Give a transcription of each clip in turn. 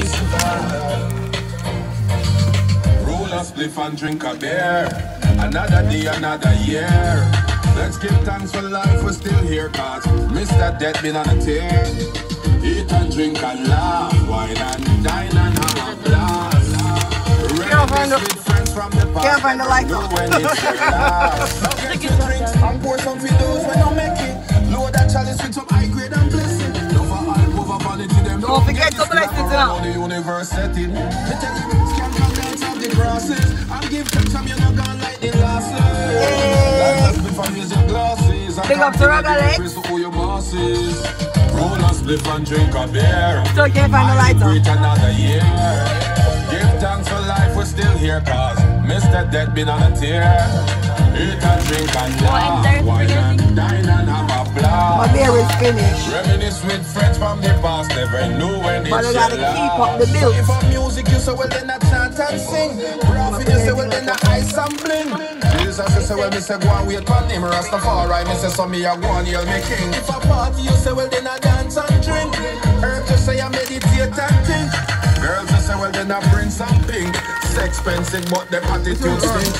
we survive. Roll a spliff and drink a beer. Another day, another year. Let's give thanks for life, we're still here, cause Mr. Death been on a tear. Eat and drink and laugh, wine and dine and have a blast. Can't find the- Reminisce with friends from the past. Can't find the light the Legs. praise to boss. Roll a spliff and drink a beer. Still can't find the lights up. Celebrate another year. Give thanks for life, we're still here, cause Mr. Dead been on a tear. Eat and drink and laugh. Wine and dine is finished. Reminisce with friends from the past, never knew when it's But I gotta keep up the bills. If I'm music, you say, well, then I chant and sing. Prophet, you say, well, then I ice and bling. Jesus, you say, well, me say, go and wait for him. Rastafari, me say, so me, I go and hail me king. If I party, you say, well, then I dance and drink. Herb, you say, I meditate and think. Girls, you say, well, then I bring some pink. Sex expensive, but the attitude stink.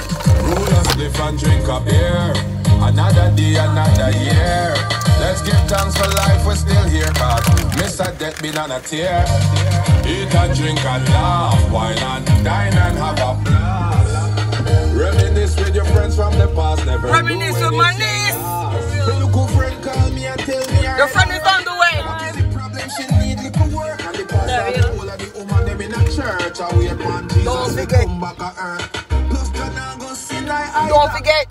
Roll a spliff and drink a beer. Another day, another year. Let's give thanks for life, we're still here. Cause Mr. Death been on a tear. Eat and drink and laugh. Wine and dine and have a blast. Reminisce with your friends from the past. Never Reminisce with my niece. you go friend, call me and tell me Your friend is on the way. what is the problem? She need little work and the pastor whole of the woman them in a church. I wait on Jesus to come back on earth. Don't forget,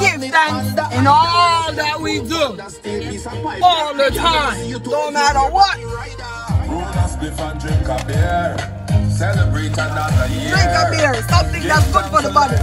give thanks in all that we do. All the time. Don't matter what. Celebrate another year. Drink a beer, something that's good for the body.